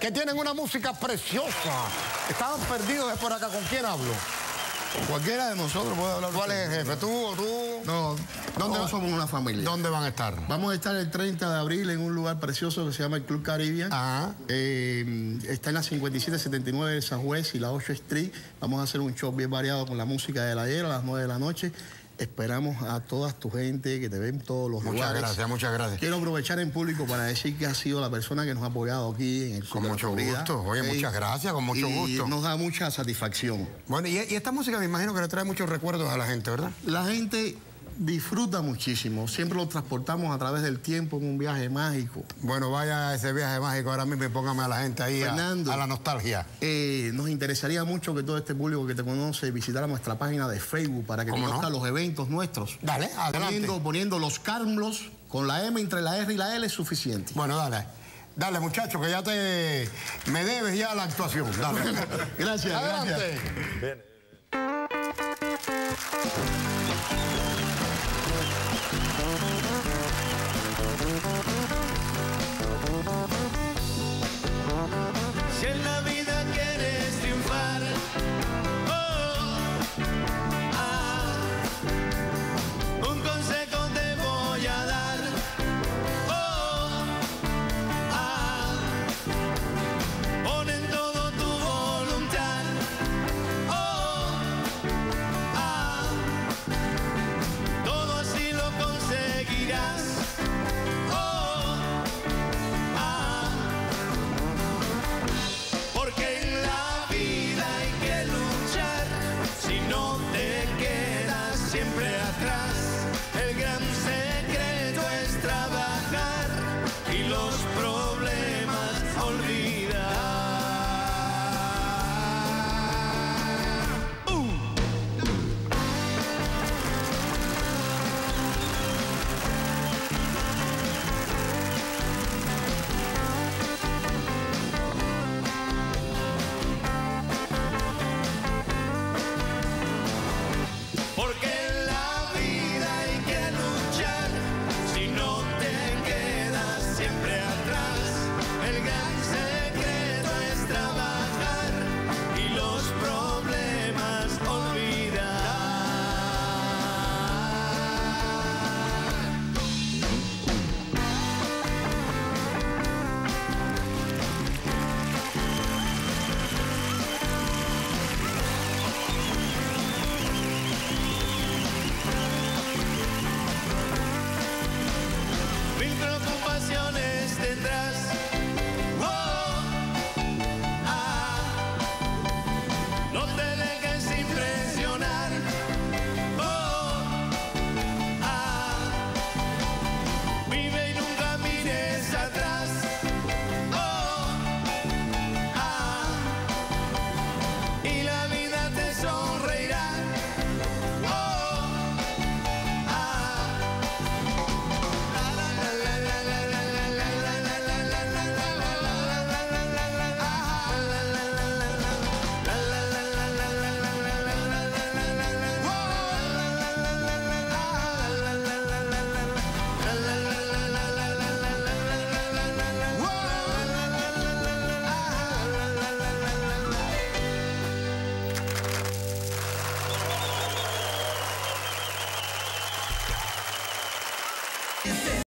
que tienen una música preciosa. Estaban perdidos de por acá. ¿Con quién hablo? Cualquiera de nosotros puede hablar. ¿Cuál es el jefe? ¿Tú o tú? No, ¿Dónde todos somos una familia. ¿Dónde van a estar? Vamos a estar el 30 de abril en un lugar precioso que se llama el Club Caribbean. Ah. Eh, está en la 5779 de San Juez y la 8 Street. Vamos a hacer un show bien variado con la música de la ayer a las 9 de la noche. Esperamos a toda tu gente que te ven todos los Muchas lugares. gracias, muchas gracias. Quiero aprovechar en público para decir que ha sido la persona que nos ha apoyado aquí en el Con mucho gusto. Oye, muchas gracias, con mucho y gusto. Nos da mucha satisfacción. Bueno, y, y esta música me imagino que le trae muchos recuerdos a la gente, ¿verdad? La gente disfruta muchísimo. Siempre lo transportamos a través del tiempo en un viaje mágico. Bueno, vaya a ese viaje mágico ahora mismo y póngame a la gente ahí a, Fernando. a la nostalgia. Eh, nos interesaría mucho que todo este público que te conoce visitara nuestra página de Facebook para que ¿Cómo conozca no? los eventos nuestros. Dale, adelante. Poniendo, poniendo los Carlos con la M entre la R y la L es suficiente. Bueno, dale. Dale, muchacho, que ya te... Me debes ya la actuación. Dale. Gracias, Adelante. gracias.